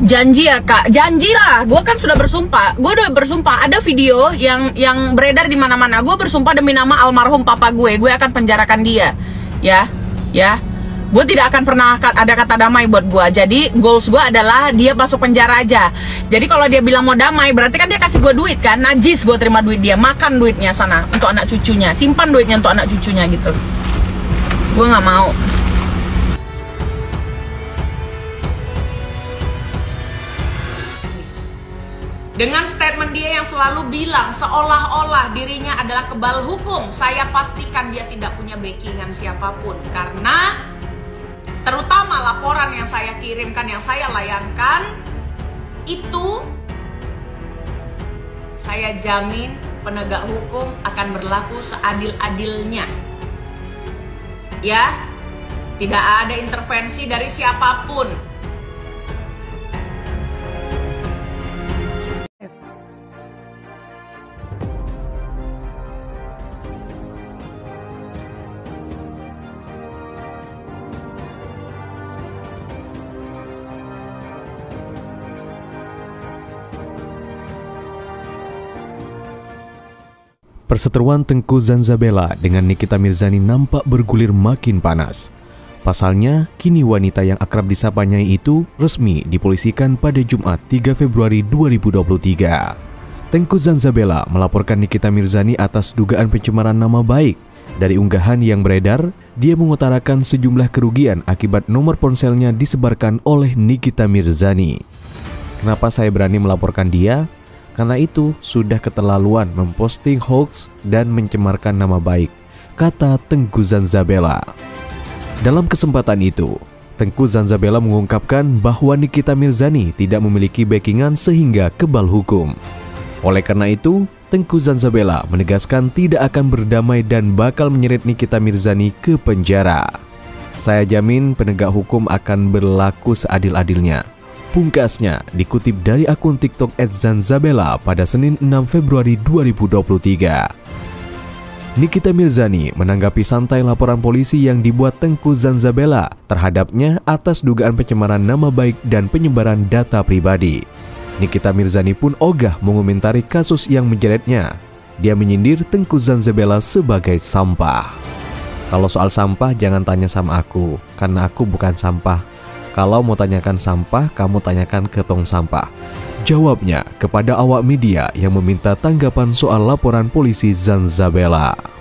Janji ya kak, janji lah. Gue kan sudah bersumpah. Gue udah bersumpah. Ada video yang yang beredar di mana-mana. Gue bersumpah demi nama almarhum papa gue. Gue akan penjarakan dia. Ya, ya. Gue tidak akan pernah ada kata damai buat gue. Jadi goals gue adalah dia masuk penjara aja. Jadi kalau dia bilang mau damai, berarti kan dia kasih gue duit kan? Najis gue terima duit dia, makan duitnya sana untuk anak cucunya, simpan duitnya untuk anak cucunya gitu. Gue nggak mau. Dengan statement dia yang selalu bilang seolah-olah dirinya adalah kebal hukum, saya pastikan dia tidak punya backingan siapa pun karena terutama laporan yang saya kirimkan yang saya layangkan itu saya jamin penegak hukum akan berlaku seadil-adilnya. Ya, tidak ada intervensi dari siapa pun Perseteruan Tengku Zanzabela dengan Nikita Mirzani nampak bergulir makin panas. Pasalnya, kini wanita yang akrab disapa Nyai itu resmi dipolisikan pada Jumat 3 Februari 2023. Tengku Zanzabela melaporkan Nikita Mirzani atas dugaan pencemaran nama baik. Dari unggahan yang beredar, dia mengutarakan sejumlah kerugian akibat nomor ponselnya disebarkan oleh Nikita Mirzani. Kenapa saya berani melaporkan dia? Karena itu sudah keterlaluan memposting hoax dan mencemarkan nama baik, kata Tengku Zanzabela. Dalam kesempatan itu, Tengku Zanzabela mengungkapkan bahwa Nikita Mirzani tidak memiliki backingan sehingga kebal hukum. Oleh karena itu, Tengku Zanzabela menegaskan tidak akan berdamai dan bakal menyeret Nikita Mirzani ke penjara. Saya jamin penegak hukum akan berlaku seadil-adilnya. Pungkasnya dikutip dari akun TikTok @zanzabella pada Senin 6 Februari 2023. Nikita Mirzani menanggapi santai laporan polisi yang dibuat Tengku Zanzabella terhadapnya atas dugaan pencemaran nama baik dan penyebaran data pribadi. Nikita Mirzani pun ogah mengomentari kasus yang menjeretnya. Dia menyindir Tengku Zanzabella sebagai sampah. Kalau soal sampah jangan tanya sama aku, karena aku bukan sampah. Kalau mau tanyakan sampah, kamu tanyakan ke tong sampah. Jawabnya kepada awak media yang meminta tanggapan soal laporan polisi Zanzabella.